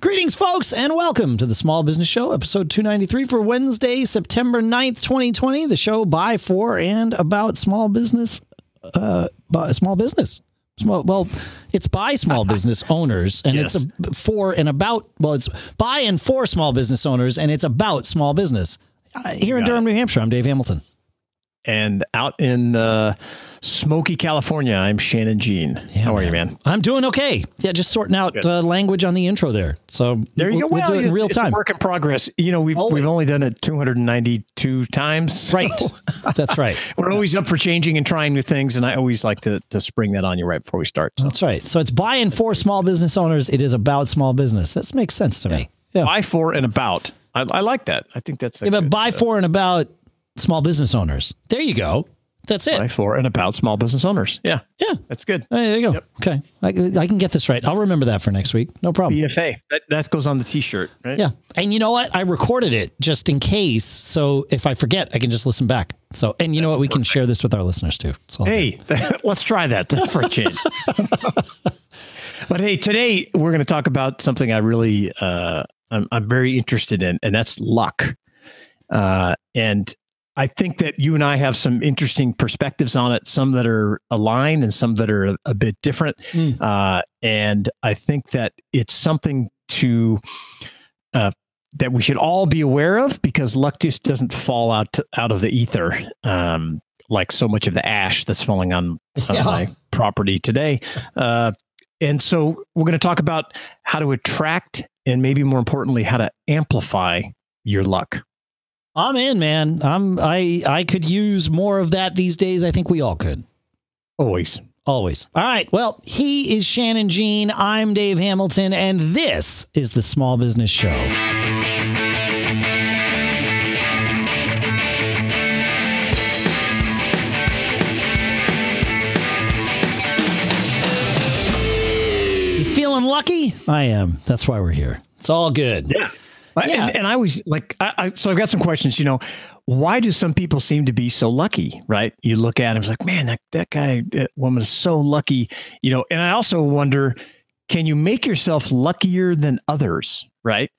Greetings, folks, and welcome to the Small Business Show, episode 293 for Wednesday, September 9th, 2020. The show by, for, and about small business. Uh, by, small business. Small, well, it's by small business owners, and Yes. it's a, for and about, well, it's by and for small business owners, and it's about small business. Uh, here in Got it. Durham, New Hampshire, I'm Dave Hamilton. And out in uh, smoky California, I'm Shannon Jean. How are you, man? I'm doing okay. Yeah, just sorting out uh, language on the intro there. So There you we'll, go. We'll do it in real time. work in progress. You know, we've Always. we've only done it 292 times. Right. That's right. We're always up for changing and trying new things, and I always like to to spring that on you right before we start. So. That's right. So it's by and for small business owners. It is about small business. This makes sense to me. Yeah. By, for, and about. I, I like that. I think that's a Yeah, but good, by, uh, for, and about small business owners. There you go. That's it. by, for, and about small business owners. Yeah, Yeah. that's good. There you go. Okay. I, I can get this right. I'll remember that for next week. No problem. BFA. That, that goes on the T-shirt, right? Yeah. And you know what? I recorded it just in case. So if I forget, I can just listen back. So, and you know what? We can share this with our listeners too. So Hey, let's try that for a change. but hey, today we're going to talk about something I really, uh, I'm, I'm very interested in, and that's luck. Uh, and I think that you and I have some interesting perspectives on it, some that are aligned and some that are a, a bit different. Mm. Uh, and I think that it's something to, uh, that we should all be aware of because luck just doesn't fall out out of the ether um, like so much of the ash that's falling on, on Yeah. my property today. Uh, and so we're going to talk about how to attract and maybe more importantly, how to amplify your luck. I'm in, man. I'm, I, I could use more of that these days. I think we all could. Always. Always. All right. Well, he is Shannon Jean. I'm Dave Hamilton, and this is the Small Business Show. You feeling lucky? I am. That's why we're here. It's all good. Yeah. Yeah. And, and I was like, I, I, so I've got some questions, you know, why do some people seem to be so lucky, right? You look at him, it's like, man, that, that guy, that woman is so lucky, you know, and I also wonder, can you make yourself luckier than others, right?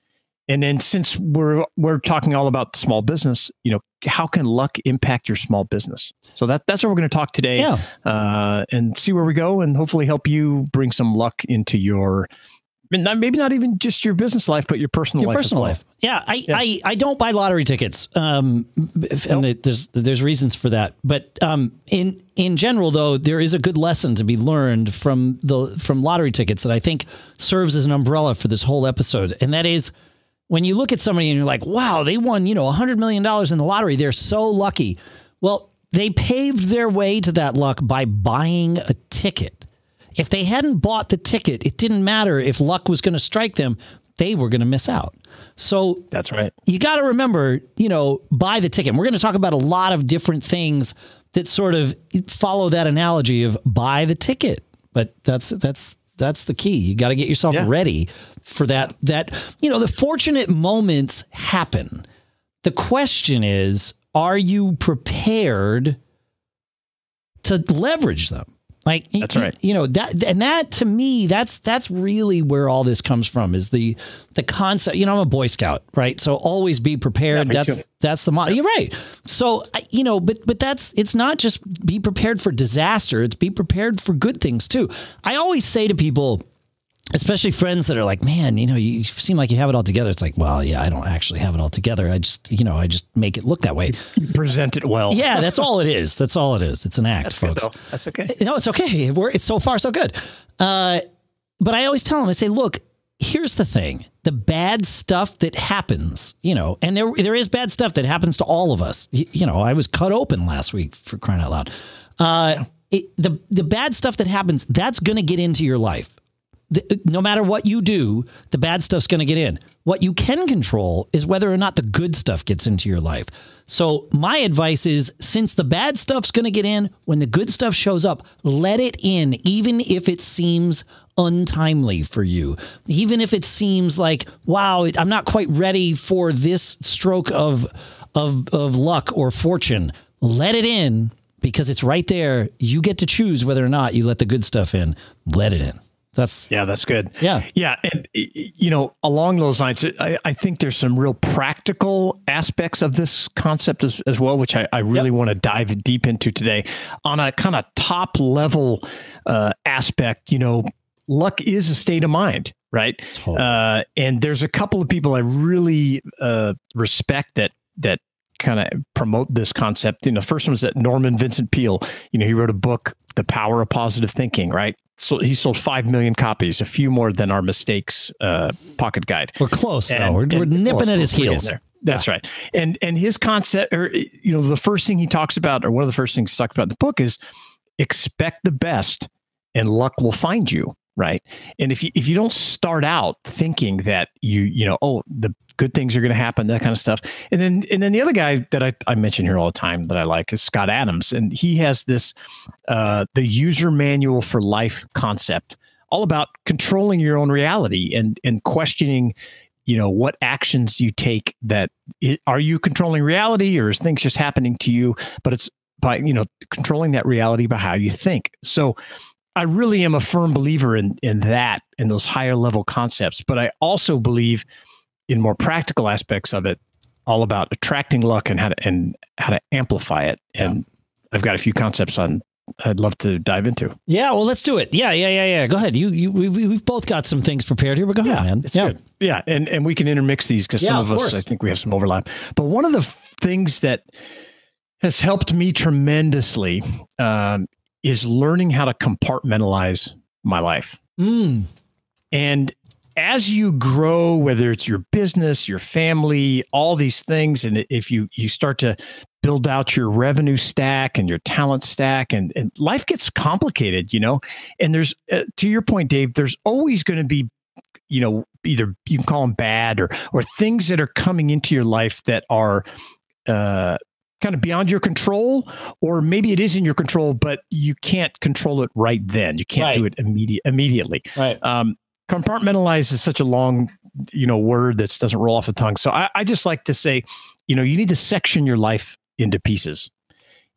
And then since we're, we're talking all about small business, you know, how can luck impact your small business? So that, that's what we're going to talk today Yeah. uh, and see where we go and hopefully help you bring some luck into your, not- maybe not even just your business life, but your personal your life. personal life. Yeah, I, Yeah. I, I don't buy lottery tickets. Um, and it- there's there's reasons for that. But um, in in general, though, there is a good lesson to be learned from the from lottery tickets that I think serves as an umbrella for this whole episode, and that is when you look at somebody and you're like, wow, they won you know a hundred million dollars in the lottery. They're so lucky. Well, they paved their way to that luck by buying a ticket. If they hadn't bought the ticket, it didn't matter if luck was going to strike them, they were going to miss out. So That's right. you got to remember, you know, buy the ticket. We're going to talk about a lot of different things that sort of follow that analogy of buy the ticket. But that's that's that's the key. You got to get yourself Yeah. ready for that that you know, the fortunate moments happen. The question is, are you prepared to leverage them? Like That's right. You know that, and that to me, that's that's really where all this comes from. Is the the concept? You know, I'm a Boy Scout, right? So always be prepared. me that's that's the motto. You're right. So you know, but but that's it's not just be prepared for disaster. It's be prepared for good things too. I always say to people, especially friends that are like, man, you know, you seem like you have it all together. It's like, well, yeah, I don't actually have it all together. I just, you know, I just make it look that way. Present it well. Yeah, that's all it is. That's all it is. It's an act, That's folks. That's okay. No, it's okay. We're, it's so far so good. Uh, but I always tell them, I say, look, here's the thing: the bad stuff that happens, you know, and there there is bad stuff that happens to all of us. You, you know, I was cut open last week for crying out loud. Uh, it, the the bad stuff that happens, that's going to get into your life. The, no matter what you do, the bad stuff's going to get in. What you can control is whether or not the good stuff gets into your life. So, my advice is since the bad stuff's going to get in, when the good stuff shows up, let it in, even if it seems untimely for you. Even if it seems like, wow, I'm not quite ready for this stroke of, of, of luck or fortune. Let it in because it's right there. You get to choose whether or not you let the good stuff in. Let it in. That's yeah, that's good. Yeah, yeah, and you know, along those lines, I, I think there's some real practical aspects of this concept as, as well, which I, I really yep. want to dive deep into today. On a kind of top level uh, aspect, you know, luck is a state of mind, right? Totally. Uh, and there's a couple of people I really uh, respect that that kind of promote this concept. You know, the first one was that Norman Vincent Peale. You know, he wrote a book, The Power of Positive Thinking, right? So he sold five million copies, a few more than our mistakes uh, pocket guide. We're close, and, though. We're, and, we're nipping close, at his heels. That's yeah. right. And and his concept, or you know, the first thing he talks about, or one of the first things he talks about in the book is expect the best, and luck will find you right? And if you if you don't start out thinking that you you know oh the good things are going to happen that kind of stuff. And then and then the other guy that I, I mention here all the time that i like is scott adams and he has this uh the user manual for life concept all about controlling your own reality and and questioning you know what actions you take that it, are you controlling reality or is things just happening to you? But it's by you know controlling that reality by how you think. So I really am a firm believer in in that in those higher level concepts, but I also believe in more practical aspects of it, all about attracting luck and how to and how to amplify it. Yeah. And I've got a few concepts on I'd love to dive into. Yeah, well, let's do it. Yeah, yeah, yeah, yeah. Go ahead. You, you, we've, we've both got some things prepared here, but go yeah, ahead, man. yeah, good. yeah, and and we can intermix these because yeah, some of, of us, I think, we have some overlap. But one of the things that has helped me tremendously um, is learning how to compartmentalize my life. Mm. And as you grow, whether it's your business, your family, all these things, and if you you start to build out your revenue stack and your talent stack, and, and life gets complicated, you know. And there's, uh, to your point, Dave, there's always going to be, you know, either you can call them bad or or things that are coming into your life that are uh, kind of beyond your control, or maybe it is in your control, but you can't control it right then. You can't right. do it immediate immediately. Right. Um, compartmentalize is such a long, you know, word that doesn't roll off the tongue. So I, I just like to say, you know, you need to section your life into pieces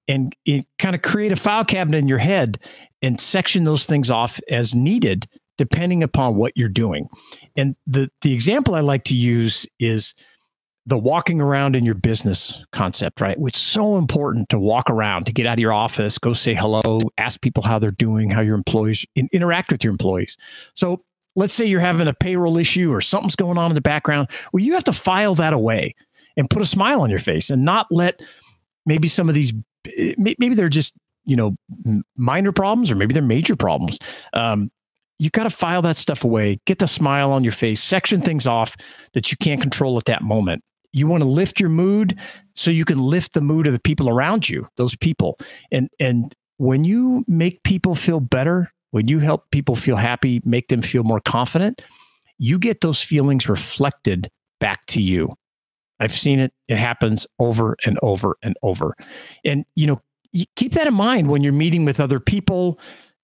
and it kind of create a file cabinet in your head and section those things off as needed depending upon what you're doing. And the the example I like to use is the walking around in your business concept, right? Which is so important to walk around, to get out of your office, go say hello, ask people how they're doing, how your employees in, interact with your employees. So let's say you're having a payroll issue or something's going on in the background. Well, you have to file that away and put a smile on your face and not let maybe some of these, maybe they're just, you know, minor problems or maybe they're major problems. Um, you got to file that stuff away, get the smile on your face, section things off that you can't control at that moment you want to lift your mood so you can lift the mood of the people around you those people. And and when you make people feel better when you help people feel happy make them feel more confident you get those feelings reflected back to you. I've seen it it happens over and over and over. And you know you keep that in mind when you're meeting with other people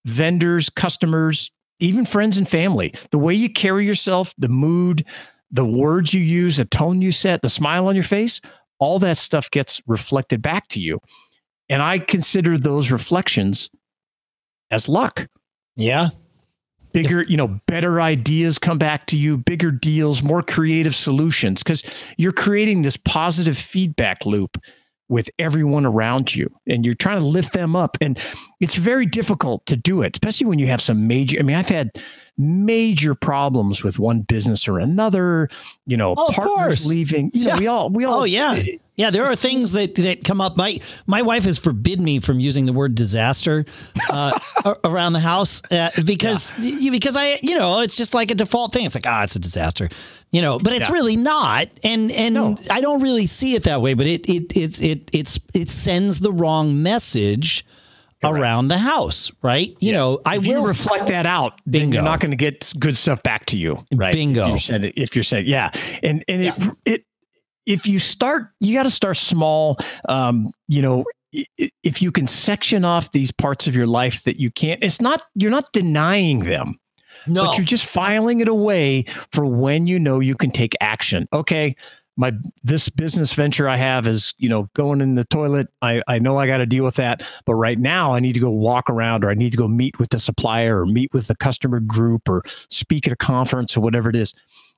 vendors customers even friends and family. The way you carry yourself the mood the words you use, the tone you set, the smile on your face, all that stuff gets reflected back to you. And I consider those reflections as luck. Yeah. Bigger, you know, better ideas come back to you, bigger deals, more creative solutions, because you're creating this positive feedback loop with everyone around you and you're trying to lift them up. And it's very difficult to do it, especially when you have some major. I mean, I've had major problems with one business or another, you know, oh, partners leaving. You know, we all, we all. Oh, yeah. Yeah, there are things that, that come up. My my wife has forbidden me from using the word disaster uh, around the house uh, because yeah. because I you know it's just like a default thing. It's like ah, it's a disaster, you know, but it's yeah. really not. And and no. I don't really see it that way. But it it it it it's it sends the wrong message around the house, right? You yeah. know, I if will reflect that out. Bingo. You're not going to get good stuff back to you, right? Bingo. If you're saying, if you're saying yeah, and and yeah. it it if you start, you got to start small. Um, you know, if you can section off these parts of your life that you can't, it's not you're not denying them. No. But you're just filing it away for when you know you can take action. Okay, my this business venture I have is, you know, going in the toilet. I, I know I got to deal with that. But right now I need to go walk around or I need to go meet with the supplier or meet with the customer group or speak at a conference or whatever it is.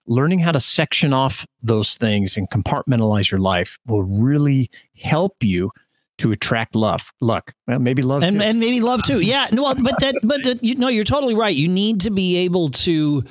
Learning how to section off those things and compartmentalize your life will really help you to attract love, luck. Well, maybe love, and, too. and maybe love too. Yeah, no, but that, but the, you know, you're totally right. You need to be able to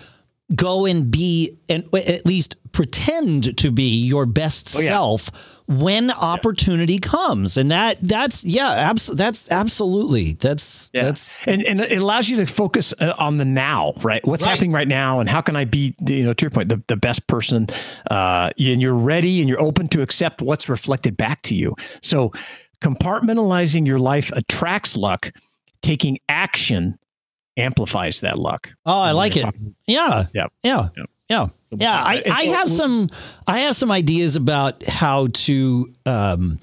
go and be and at least pretend to be your best oh, yeah. self when opportunity comes and that that's yeah abs- that's absolutely that's yeah. that's and, and it allows you to focus uh, on the now right what's right. happening right now and how can i be you know to your point the, the best person uh, and you're ready and you're open to accept what's reflected back to you so compartmentalizing your life attracts luck taking action amplifies that luck. Oh, I like it. Yeah. Yeah. Yeah. Yeah. Yeah. I, I have some I have some ideas about how to um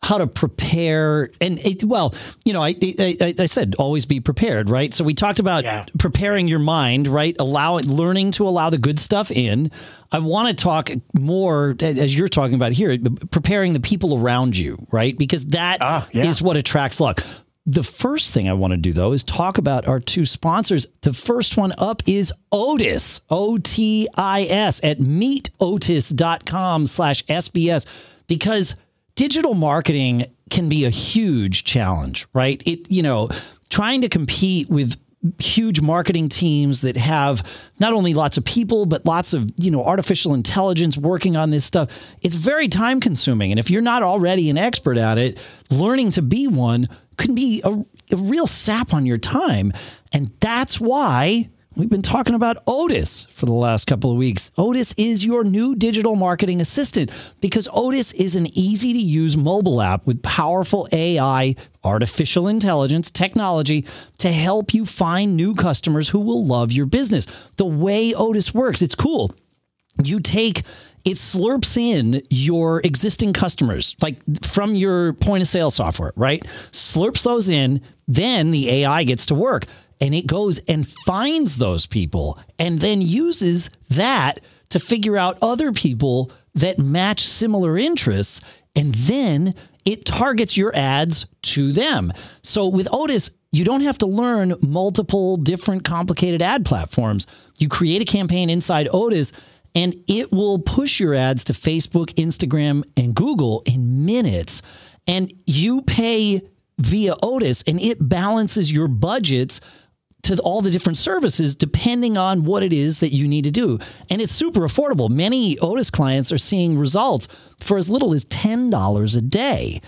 how to prepare and it, well you know I, I, I said always be prepared right? So we talked about yeah. preparing your mind right? Allow it learning to allow the good stuff in. I want to talk more as you're talking about here preparing the people around you right? Because that ah, yeah. is what attracts luck the first thing I want to do, though, is talk about our two sponsors. The first one up is Otis, O T I S, at meetotis.com slash SBS, because digital marketing can be a huge challenge, right? It, you know, trying to compete with huge marketing teams that have not only lots of people but lots of you know artificial intelligence working on this stuff it's very time consuming and if you're not already an expert at it learning to be one can be a, a real sap on your time. And that's why We've been talking about Otis for the last couple of weeks. Otis is your new digital marketing assistant because Otis is an easy to use mobile app with powerful AI, artificial intelligence technology to help you find new customers who will love your business. The way Otis works, it's cool. You take it slurps in your existing customers, like from your point of sale software, right? Slurps those in, then the AI gets to work and it goes and finds those people and then uses that to figure out other people that match similar interests. And then it targets your ads to them. So with Otis, you don't have to learn multiple different complicated ad platforms. You create a campaign inside Otis and it will push your ads to Facebook, Instagram, and Google in minutes. And you pay via Otis, and it balances your budgets to all the different services depending on what it is that you need to do. And it's super affordable. Many Otis clients are seeing results for as little as $10 a day.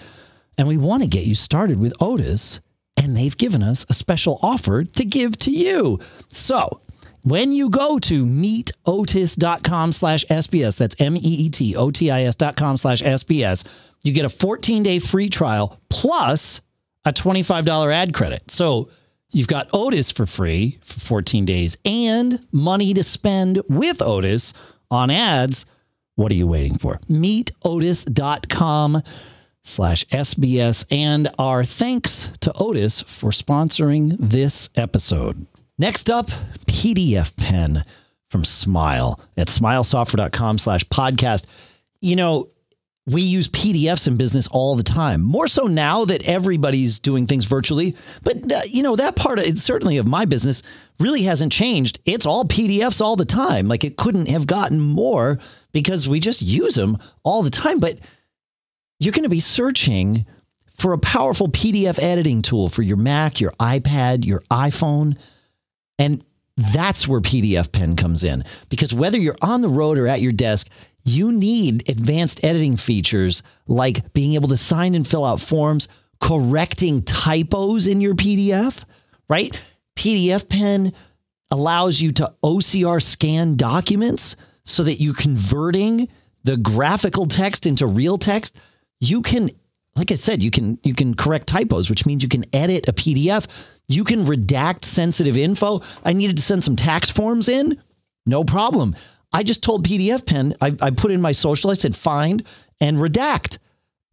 And we want to get you started with Otis, and they've given us a special offer to give to you. So, when you go to meetotis.com slash SBS, that's M-E-E-T-O-T-I-S dot com slash SBS, you get a 14-day free trial plus a $25 ad credit. So you've got Otis for free for 14 days and money to spend with Otis on ads. What are you waiting for? Meetotis.com slash SBS. And our thanks to Otis for sponsoring this episode. Next up, PDF Pen from Smile at smilesoftware.com slash podcast. You know, we use PDFs in business all the time, more so now that everybody's doing things virtually. But, uh, you know, that part of, certainly of my business really hasn't changed. It's all PDFs all the time. Like it couldn't have gotten more because we just use them all the time. But you're going to be searching for a powerful PDF editing tool for your Mac, your iPad, your iPhone. And that's where PDF Pen comes in because whether you're on the road or at your desk, you need advanced editing features like being able to sign and fill out forms, correcting typos in your PDF, right? PDF Pen allows you to OCR scan documents so that you're converting the graphical text into real text. You can like I said, you can you can correct typos, which means you can edit a PDF you can redact sensitive info. I needed to send some tax forms in. No problem. I just told PDF Pen, I, I put in my social, I said find and redact.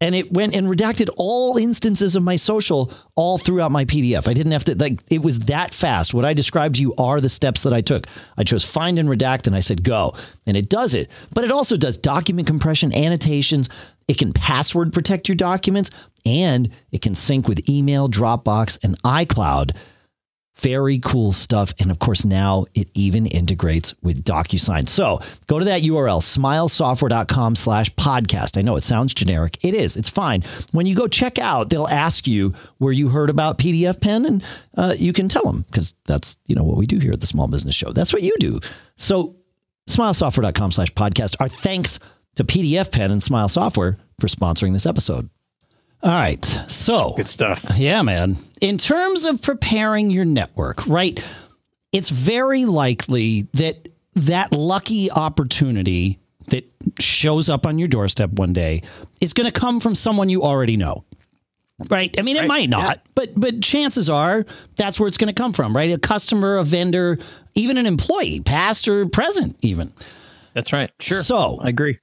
and it went and redacted all instances of my social all throughout my PDF. I didn't have to like it was that fast. What I described to you are the steps that I took. I chose find and redact and I said go. And it does it. But it also does document compression, annotations. It can password protect your documents and it can sync with email, Dropbox, and iCloud. Very cool stuff. And of course, now it even integrates with DocuSign. So go to that URL, smilesoftware.com slash podcast. I know it sounds generic. It is. It's fine. When you go check out, they'll ask you where you heard about PDF Pen, and uh, you can tell them because that's, you know, what we do here at the Small Business Show. That's what you do. So smilesoftware.com slash podcast. Our thanks to PDF Pen and Smile Software for sponsoring this episode. All right. So Good stuff. yeah, man. In terms of preparing your network, right? It's very likely that that lucky opportunity that shows up on your doorstep one day is going to come from someone you already know. Right? I mean, it Right. might not, Yeah. but but chances are that's where it's going to come from, right? A customer, a vendor, even an employee, past or present even. That's right. Sure. So- I agree.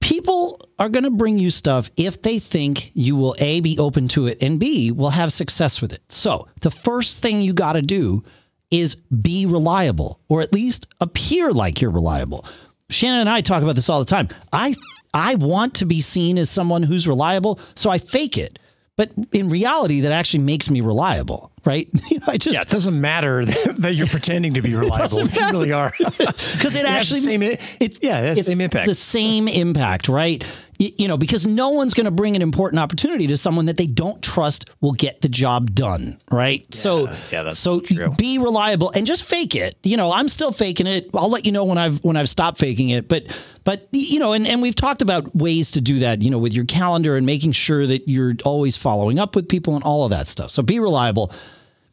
People are going to bring you stuff if they think you will A, be open to it, and B, will have success with it. So the first thing you got to do is be reliable or at least appear like you're reliable. Shannon and I talk about this all the time. I I want to be seen as someone who's reliable, so I fake it. But in reality, that actually makes me reliable, right? You know, I just Yeah, it doesn't matter that, you're pretending to be reliable. you really are. because it, the actually same i- it, yeah, it has the same impact. The same impact, right? You, know, because no one's going to bring an important opportunity to someone that they don't trust will get the job done, right? so, yeah, that's so true. be reliable and just fake it. You know, I'm still faking it. I'll let you know when I've when I've stopped faking it, but but you know, and and we've talked about ways to do that. You know, with your calendar and making sure that you're always following up with people and all of that stuff. So be reliable,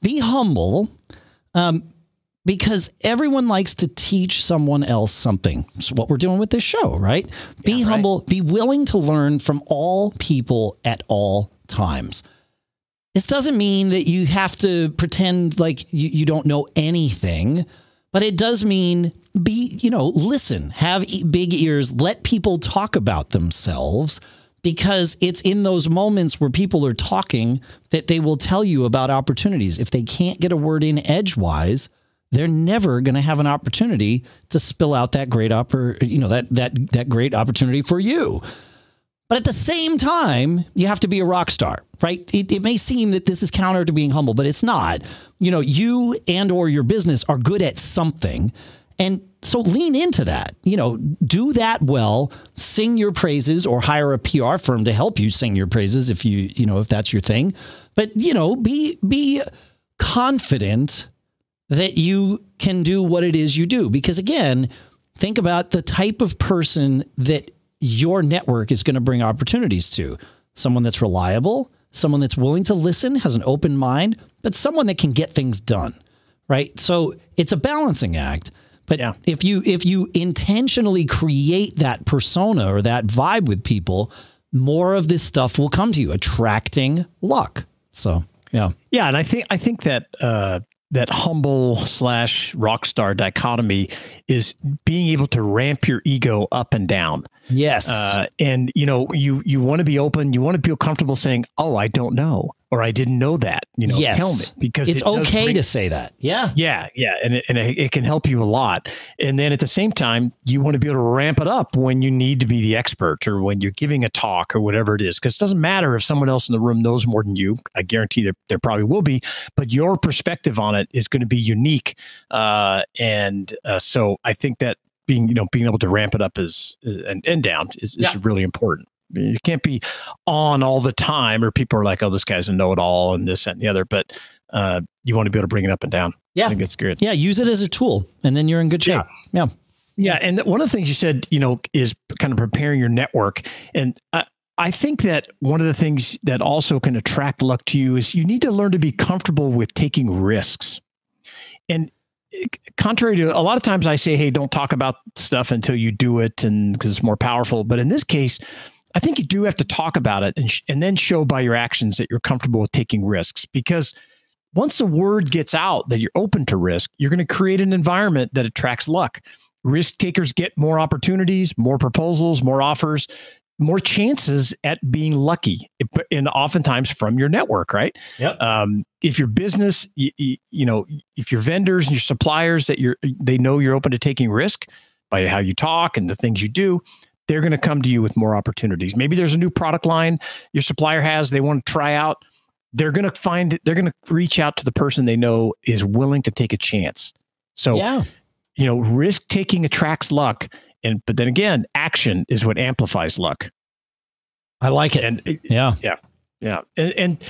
be humble um, because everyone likes to teach someone else something. It's what we're doing with this show, right? Be humble, be willing to learn from all people at all times. This doesn't mean that you have to pretend like you, you don't know anything, but it does mean be, you know, listen, have big ears, let people talk about themselves because it's in those moments where people are talking that they will tell you about opportunities. If they can't get a word in edgewise, they're never going to have an opportunity to spill out that great oppor- you know that that that great opportunity for you. But at the same time, you have to be a rock star, right? It, it may seem that this is counter to being humble, but it's not. You know, you and or your business are good at something. And so lean into that. You know, do that well, sing your praises or hire a PR firm to help you sing your praises if you, you know, if that's your thing. But, you know, be be confident that you can do what it is you do. Because again, think about the type of person that your network is going to bring opportunities to. Someone that's reliable, someone that's willing to listen, has an open mind, but someone that can get things done. Right? So it's a balancing act. But Yeah. if you if you intentionally create that persona or that vibe with people, more of this stuff will come to you, attracting luck. So, yeah. Yeah, and I think I think that uh, that humble slash rock star dichotomy is being able to ramp your ego up and down. Yes. Uh, and you know, you you want to be open. You want to feel comfortable saying, "Oh, I don't know," or "I didn't know that." You know, yes. tell me because it's it okay bring- to say that. Yeah. Yeah, yeah, and it, and it, can help you a lot. And then at the same time, you want to be able to ramp it up when you need to be the expert or when you're giving a talk or whatever it is. Because it doesn't matter if someone else in the room knows more than you. I guarantee there, there probably will be, but your perspective on it is going to be unique. Uh, and uh, so I think that being you know being able to ramp it up is, is and, and down is, is Yeah. really important. You can't be on all the time, or people are like, "Oh, this guy's a know-it-all," and this and the other. But uh, you want to be able to bring it up and down. Yeah. I think it's good. Yeah. Use it as a tool and then you're in good shape. Yeah. Yeah, and one of the things you said, you know, is kind of preparing your network, and I, I think that one of the things that also can attract luck to you is you need to learn to be comfortable with taking risks. And eh, contrary to a lot of times, I say, "Hey, don't talk about stuff until you do it," and because it's more powerful. But in this case, I think you do have to talk about it and and then show by your actions that you're comfortable with taking risks because once the word gets out that you're open to risk, you're going to create an environment that attracts luck. Risk takers get more opportunities, more proposals, more offers. More chances at being lucky, and oftentimes from your network, right? Yep. Um, if your business, you, you, know, if your vendors and your suppliers that you're, they know you're open to taking risk by how you talk and the things you do, they're going to come to you with more opportunities. Maybe there's a new product line your supplier has they want to try out. They're going to find they're going to reach out to the person they know is willing to take a chance. So, yeah. you know, risk taking attracts luck, and but then again, action is what amplifies luck. I like it. And yeah, yeah, yeah, and, and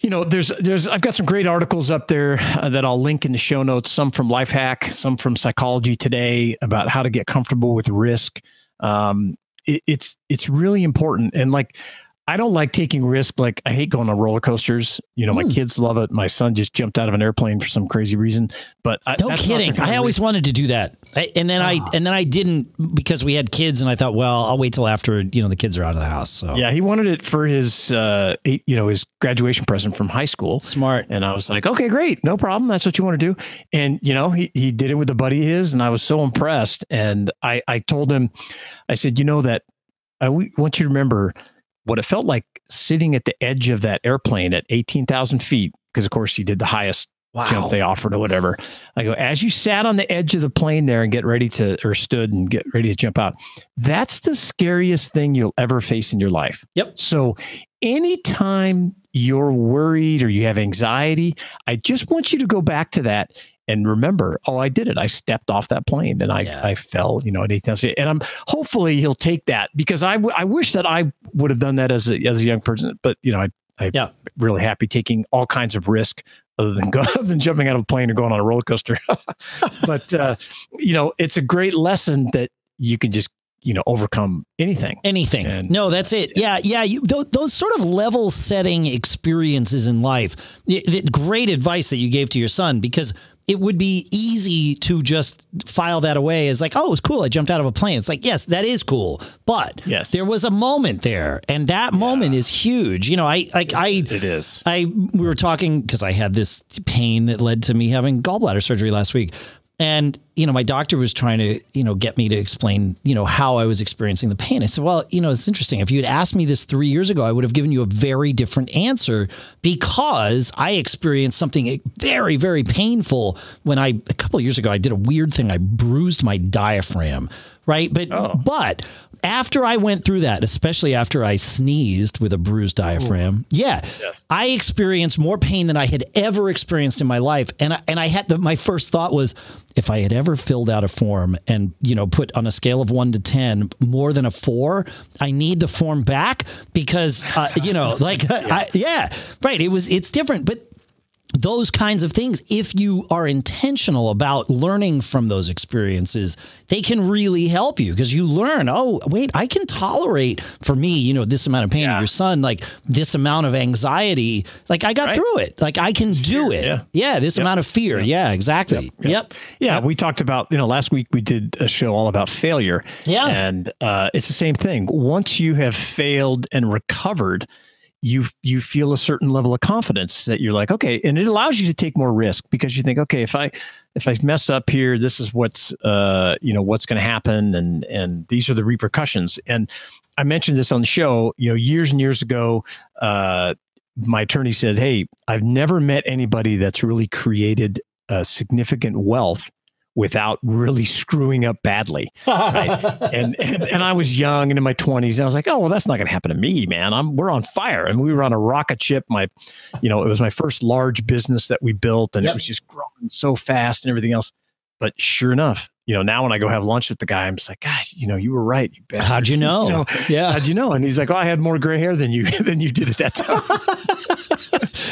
you know, there's there's I've got some great articles up there uh, that I'll link in the show notes. Some from Lifehack, some from Psychology Today about how to get comfortable with risk um, it, it's it's really important. And like I don't like taking risk. Like I hate going on roller coasters. You know, my mm. kids love it. My son just jumped out of an airplane for some crazy reason. But I, no kidding. I always wanted to do that, I, and then I ah. and then I didn't because we had kids, and I thought, well, I'll wait till after you know the kids are out of the house. So yeah, he wanted it for his uh, you know his graduation present from high school. Smart. And I was like, okay, great, no problem. That's what you want to do. And you know, he he did it with a buddy of his, and I was so impressed. And I I told him, I said, you know that I want you to remember what it felt like sitting at the edge of that airplane at 18,000 feet, because of course he did the highest wow. jump they offered or whatever. I go, as you sat on the edge of the plane there and get ready to, or stood and get ready to jump out, that's the scariest thing you'll ever face in your life. Yep. So anytime you're worried or you have anxiety, I just want you to go back to that and remember, oh, I did it. I stepped off that plane and I, yeah. I fell, you know, at 8,000 feet. And I'm hopefully he'll take that because I, w- I wish that I would have done that as a, as a young person, but you know, I, I'm yeah. really happy taking all kinds of risk other than go, other than jumping out of a plane or going on a roller coaster. but, uh, you know, it's a great lesson that you can just you know overcome anything anything and, no that's it yeah yeah you, th- those sort of level setting experiences in life the great advice that you gave to your son because it would be easy to just file that away as like, oh, it was cool. I jumped out of a plane. It's like, yes, that is cool, but yes. there was a moment there, and that yeah. moment is huge. You know, I like I it is. I we were talking because I had this pain that led to me having gallbladder surgery last week, and, you know, my doctor was trying to, you know, get me to explain, you know, how I was experiencing the pain. I said, well, you know, it's interesting. If you had asked me this three years ago, I would have given you a very different answer because I experienced something very, very painful when I, a couple of years ago, I did a weird thing. I bruised my diaphragm, right? But, oh. but after I went through that, especially after I sneezed with a bruised diaphragm, Ooh. yeah, yes. I experienced more pain than I had ever experienced in my life. And I, and I had to, my first thought was, if I had ever filled out a form and you know put on a scale of one to ten more than a four, I need the form back because uh, you know, like, yeah. I, yeah, right. It was it's different, but those kinds of things, if you are intentional about learning from those experiences, they can really help you because you learn, oh, wait, I can tolerate for me, you know, this amount of pain. Yeah. Your son, like this amount of anxiety. Like I got right. through it. Like I can do it. Yeah. yeah this yep. amount of fear. Yep. Yeah, exactly. Yep. yep. Yeah. We talked about, you know, last week we did a show all about failure. Yeah. And uh, it's the same thing. Once you have failed and recovered, you you feel a certain level of confidence that you're like okay and it allows you to take more risk because you think okay if i if i mess up here this is what's uh you know what's going to happen and and these are the repercussions. And i mentioned this on the show you know years and years ago uh my attorney said hey i've never met anybody that's really created a significant wealth without really screwing up badly. Right? and, and, and I was young and in my 20s, and I was like, oh well, that's not going to happen to me, man. I'm we're on fire, and we were on a rocket ship. My, you know, it was my first large business that we built, and yep. it was just growing so fast and everything else. But sure enough, you know, now when I go have lunch with the guy, I'm just like, God, you know, you were right. You How'd you know? you know? Yeah. How'd you know? And he's like, Oh, I had more gray hair than you than you did at that time.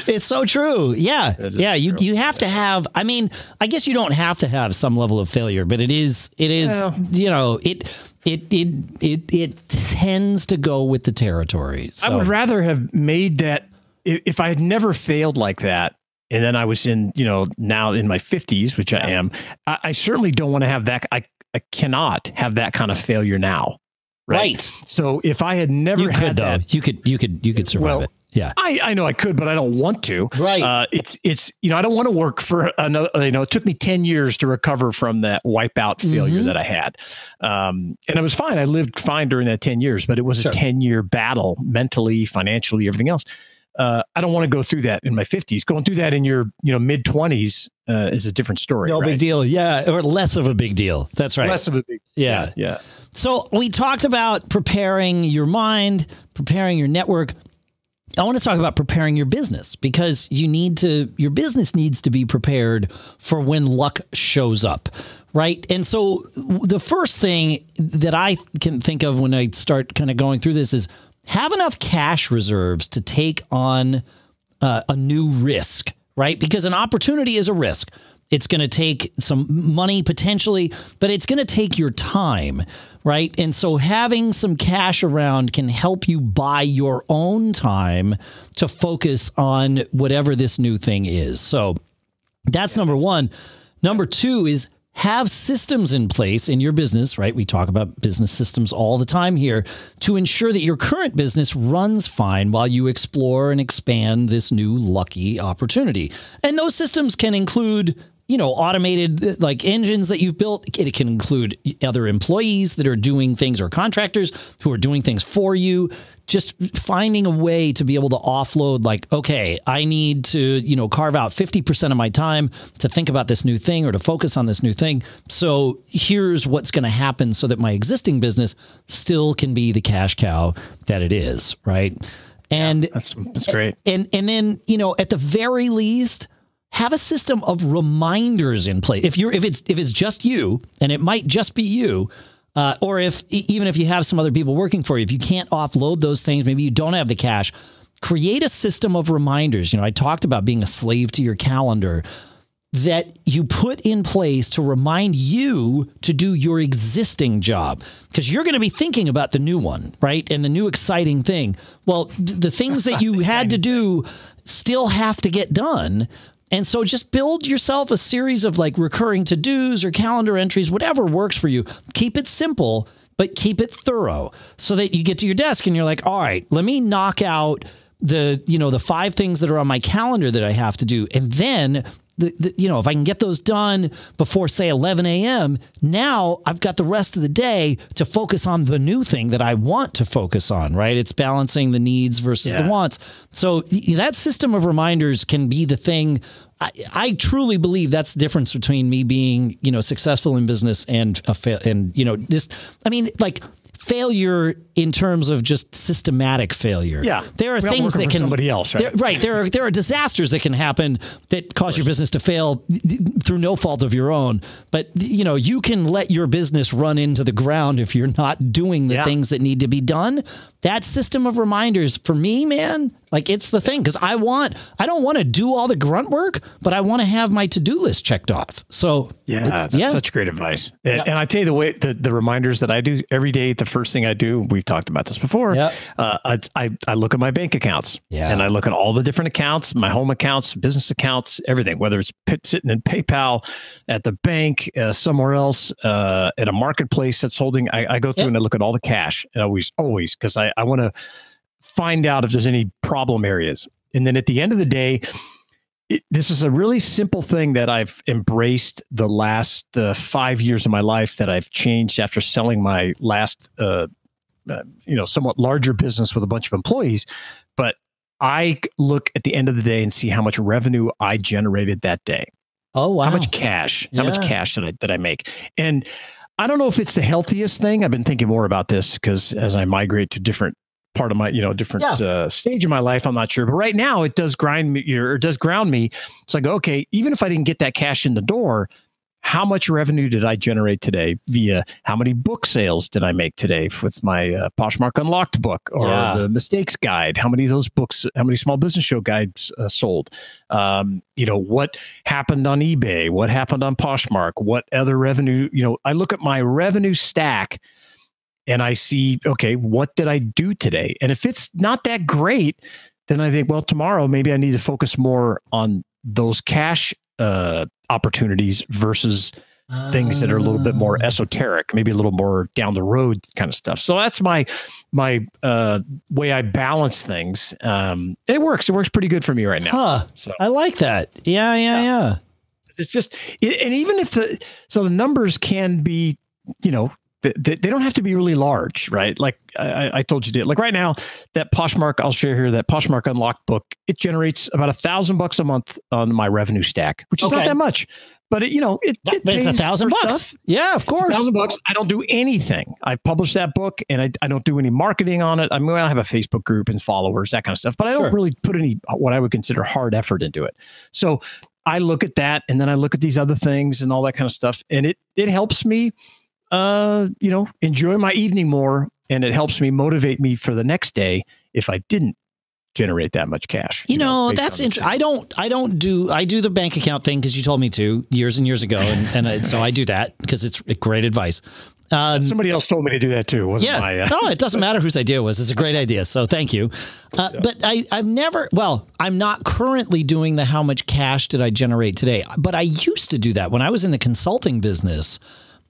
It's so true. Yeah. Yeah. You true. you have to have I mean, I guess you don't have to have some level of failure, but it is it is yeah. you know, it it it it it tends to go with the territory. So. I would rather have made that if I had never failed like that, and then I was in, you know, now in my 50s, which. I am, I, I, certainly don't want to have that. I, I cannot have that kind of failure now. Right. right. So if I had never you had could, that, though. you could, you could, you could survive well, it. Yeah. I, I know I could, but I don't want to. Right. Uh, it's it's you know I don't want to work for another. You know, it took me ten years to recover from that wipeout failure Mhm. that I had, um, and I was fine. I lived fine during that ten years, but it was Sure. a ten year battle mentally, financially, everything else. Uh, I don't want to go through that in my fifties. Going through that in your you know mid twenties uh, is a different story. No right? big deal. Yeah. Or less of a big deal. That's right. Less of a big. yeah. yeah. So we talked about preparing your mind, preparing your network. I want to talk about preparing your business because you need to, your business needs to be prepared for when luck shows up, right? And so the first thing that I can think of when I start kind of going through this is have enough cash reserves to take on uh, a new risk, right? Because an opportunity is a risk. It's going to take some money potentially, but it's going to take your time, right? And so having some cash around can help you buy your own time to focus on whatever this new thing is. So that's number one. Number two is have systems in place in your business, right? We talk about business systems all the time here to ensure that your current business runs fine while you explore and expand this new lucky opportunity. And those systems can include you know, automated uh, like engines that you've built. It can include other employees that are doing things or contractors who are doing things for you. Just finding a way to be able to offload, like, okay, I need to, you know, carve out 50% of my time to think about this new thing or to focus on this new thing. So here's what's going to happen so that my existing business still can be the cash cow that it is. Right. And That's that's great. and and then you know at the very least have a system of reminders in place if you're if it's if it's just you and it might just be you uh, or if even if you have some other people working for you if you can't offload those things maybe you don't have the cash create a system of reminders you know i talked about being a slave to your calendar that you put in place to remind you to do your existing job because you're going to be thinking about the new one, right? And the new exciting thing. Well, th- the things that you had to do still have to get done. And so just build yourself a series of like recurring to dos or calendar entries, whatever works for you. Keep it simple, but keep it thorough so that you get to your desk and you're like, all right, let me knock out the you know the five things that are on my calendar that I have to do, and then the, the, you know if I can get those done before say 11 a.m. Now I've got the rest of the day to focus on the new thing that I want to focus on. Right? It's balancing the needs versus the wants. So that system of reminders can be the thing. I, I truly believe that's the difference between me being you know successful in business and a fail and you know just I mean like failure in terms of just systematic failure. Yeah. There are things that can somebody else, right? there- right. There are there are disasters that can happen that cause your business to fail through no fault of your own. But you know, you can let your business run into the ground if you're not doing the Yeah. things that need to be done. That system of reminders for me, man, like it's the thing because I want I don't want to do all the grunt work, but I want to have my to do list checked off. So Yeah, that's yeah, such great advice. And, Yeah. and I tell you the way the, the reminders that I do every day. The first thing I do, we've talked about this before. Yep. Uh, I, I I look at my bank accounts. Yeah. and I look at all the different accounts, my home accounts, business accounts, everything. Whether it's pit, sitting in PayPal, at the bank, uh, somewhere else, uh, at a marketplace that's holding. I, I go through Yep. and I look at all the cash. And always, always, because I I want to find out if there's any problem areas. And then at the end of the day, it, this is a really simple thing that I've embraced the last uh, five years of my life that I've changed after selling my last, uh, uh, you know, somewhat larger business with a bunch of employees. But I look at the end of the day and see how much revenue I generated that day. oh wow, How much cash? How much cash did I did I make? And I don't know if it's the healthiest thing. I've been thinking more about this because as I migrate to different part of my, you know, different Yeah. uh, stage of my life, I'm not sure. But right now, it does grind me or it does ground me. So I go, okay, even if I didn't get that cash in the door, how much revenue did I generate today via how many book sales did I make today with my uh, Poshmark Unlocked book or Yeah. the Mistakes Guide? How many of those books, how many small business show guides uh, sold? Um, you know, what happened on eBay? What happened on Poshmark? What other revenue? You know, I look at my revenue stack and I see, okay, what did I do today? And if it's not that great, then I think, well, tomorrow maybe I need to focus more on those cash uh, opportunities versus things that are a little bit more Ah. esoteric, maybe a little more down the road kind of stuff. So that's my my uh, way I balance things. Um, it works. It works pretty good for me right now. Huh. So I like that. Yeah, yeah, yeah. it's just, it, and even if the so the numbers can be, you know, they, they don't have to be really large, right? Like I, I told you, did like right now that Poshmark I'll share here that Poshmark Unlocked book it generates about a thousand bucks a month on my revenue stack, which is not that much, but it, you know it, That- it but it's a thousand bucks. stuff. Yeah, of course. thousand bucks. I don't do anything. I publish that book and I, I don't do any marketing on it. I mean, I have a Facebook group and followers, that kind of stuff, but I Sure. don't really put any what I would consider hard effort into it. So I look at that and then I look at these other things and all that kind of stuff. And it it helps me uh, you know, enjoy my evening more and it helps me motivate me for the next day if I didn't generate that much cash. You know, based that's interesting. I don't, I don't do, I do the bank account thing because you told me to years and years ago, and, and so I do that because it's great advice. Um, Somebody else told me to do that too. Wasn't yeah, my, uh, no, it doesn't matter whose idea it was. It's a great idea. So thank you. Uh, But I, I've never. Well, I'm not currently doing the how much cash did I generate today. But I used to do that when I was in the consulting business.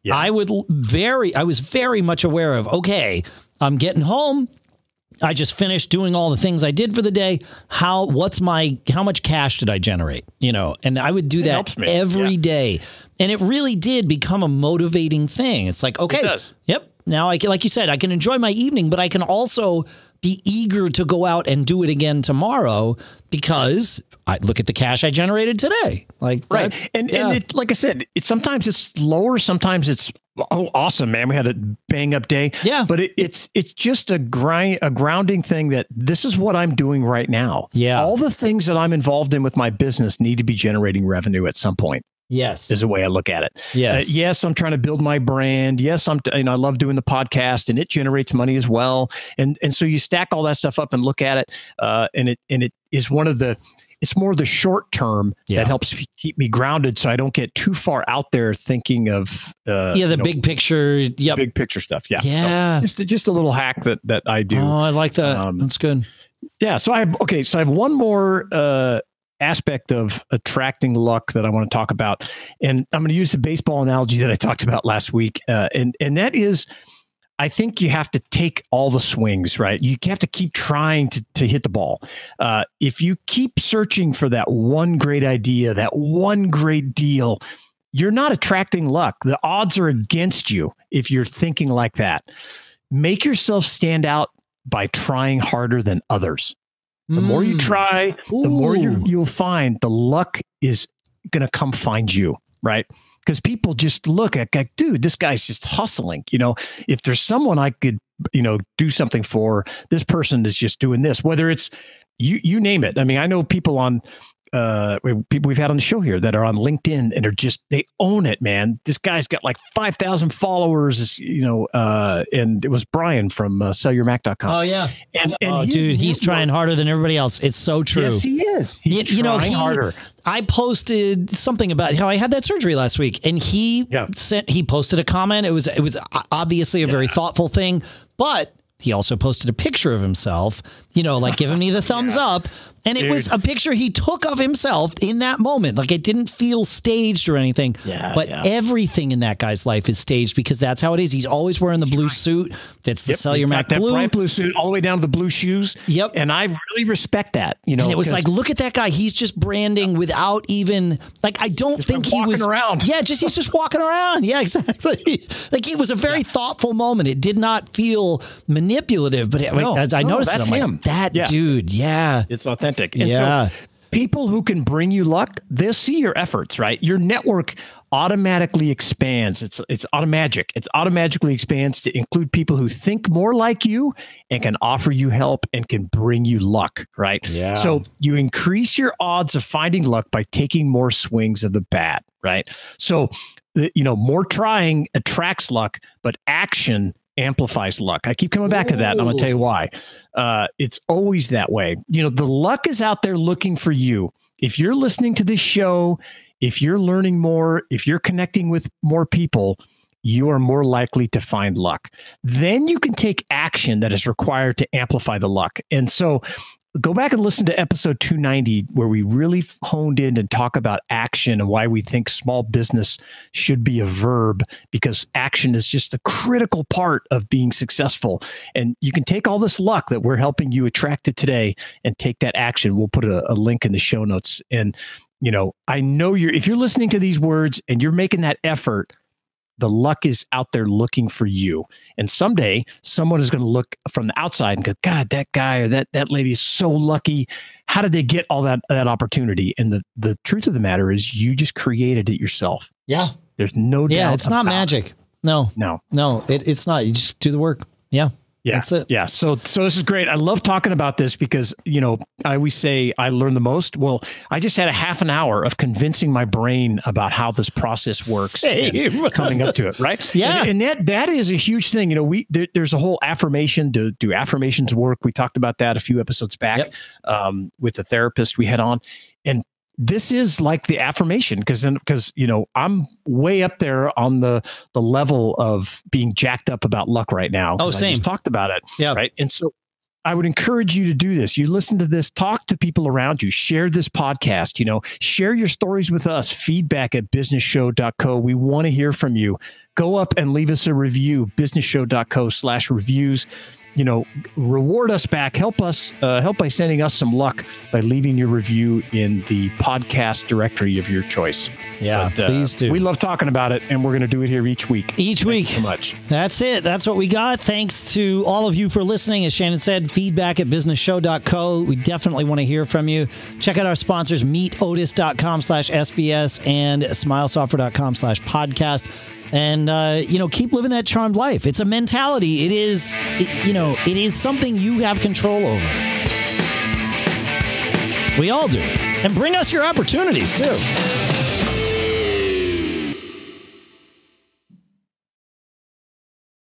Yeah. I would very. I was very much aware of. Okay, I'm getting home. I just finished doing all the things I did for the day. How? What's my? How much cash did I generate? You know, and I would do that helps me. every Yeah. day, and it really did become a motivating thing. It's like okay, does. Yep. Now I can, like you said, I can enjoy my evening, but I can also be eager to go out and do it again tomorrow because I look at the cash I generated today. Like right and yeah. and it like i said it sometimes it's lower sometimes it's oh awesome man we had a bang up day Yeah. but it, it's it's just a grind a grounding thing that this is what i'm doing right now Yeah. all the things that i'm involved in with my business need to be generating revenue at some point yes, is the way i look at it yes, uh, yes, I'm trying to build my brand. Yes, I'm. You know, I love doing the podcast, and it generates money as well. And and so you stack all that stuff up and look at it, uh, and it and it is one of the. It's more the short term Yeah. that helps me keep me grounded, so I don't get too far out there thinking of. Uh, yeah. The you know, big picture. yeah, big picture stuff. Yeah. So Yeah. just just a little hack that that I do. Oh, I like that. Um, That's good. Yeah. So I have okay. So I have one more uh, aspect of attracting luck that I want to talk about, and I'm going to use the baseball analogy that I talked about last week, uh, and and that is, I think you have to take all the swings. Right. You have to keep trying to to hit the ball. Uh, if you keep searching for that one great idea, that one great deal. You're not attracting luck. The odds are against you if you're thinking like that. Make yourself stand out by trying harder than others. The more you Mm. try, the more you, you'll find the luck is going to come find you, right? Because people just look at, like, dude, this guy's just hustling. You know, if there's someone I could, you know, do something for, this person is just doing this. Whether it's you, you name it. I mean, I know people on uh people we've had on the show here that are on LinkedIn and are just they own it, man. This guy's got like five thousand followers. You know, uh, and it was Brian from uh, SellYourMac.com. Oh yeah. and, and oh, his dude, he's network- trying harder than everybody else. It's so true. Yes, he is. He's You- you know, trying he- harder. I posted something about how I had that surgery last week, and he Yeah. sent he posted a comment. It was it was obviously a very thoughtful thing, but he also posted a picture of himself, you know, like giving me the thumbs up. And it was a picture he took of himself in that moment. Like it didn't feel staged or anything. Yeah, but yeah. everything in that guy's life is staged because that's how it is. He's always wearing the blue suit. That's the Yep, Sell he's Your got Mac that blue. bright blue suit all the way down to the blue shoes. Yep. And I really respect that. You know, And it was like, look at that guy. He's just branding without even like I don't think he walking was around. Yeah, just he's just walking around. Yeah, exactly. like it was a very thoughtful moment. It did not feel manipulative, but it, like, No, as I no, noticed, it, I'm him. like, that Yeah. dude. Yeah, it's authentic. And Yeah. so people who can bring you luck, they'll see your efforts, right? Your network automatically expands. It's it's automagic. It's automatically expands to include people who think more like you and can offer you help and can bring you luck, right? Yeah. So you increase your odds of finding luck by taking more swings of the bat, right? So you know, more trying attracts luck, but action amplifies luck. I keep coming back to that, and I'm going to tell you why. Uh, it's always that way. You know, the luck is out there looking for you. If you're listening to this show, if you're learning more, if you're connecting with more people, you are more likely to find luck. Then you can take action that is required to amplify the luck. And so go back and listen to episode 290 where we really honed in and talk about action and why we think small business should be a verb because action is just the critical part of being successful. And you can take all this luck that we're helping you attract to today and take that action. We'll put a, a link in the show notes. And you know i know you're if you're listening to these words and you're making that effort the luck is out there looking for you. And someday someone is going to look from the outside and go, God, that guy or that that lady is so lucky. How did they get all that that opportunity? And the the truth of the matter is you just created it yourself. Yeah. There's no doubt. Yeah, it's not magic. It. No. No. No, it, it's not. You just do the work. Yeah. Yeah, that's it. Yeah, so so this is great. I love talking about this because you know I always say I learn the most. Well, I just had a half an hour of convincing my brain about how this process works, coming up to it, right? Yeah, and, and, that that is a huge thing. You know, we there, there's a whole affirmation. Do do affirmations work? We talked about that a few episodes back yep. um, with the therapist we had on, and this is like the affirmation because because you know I'm way up there on the the level of being jacked up about luck right now. Oh, same. I just talked about it. Yeah. Right. And so I would encourage you to do this. You listen to this, talk to people around you, share this podcast, you know, share your stories with us. Feedback at businessshow.co. We want to hear from you. Go up and leave us a review, businessshow.co slash reviews you know, reward us back. Help us, uh, help by sending us some luck by leaving your review in the podcast directory of your choice. Yeah, but, uh, please do. We love talking about it, and we're going to do it here each week. Each Thank week. so much. That's it. That's what we got. Thanks to all of you for listening. As Shannon said, feedback at businessshow.co. We definitely want to hear from you. Check out our sponsors, meetotis.com slash SBS and smilesoftware.com slash podcast and uh, you know keep living that charmed life. It's a mentality. It is it, you know it is something you have control over. We all do. And bring us your opportunities too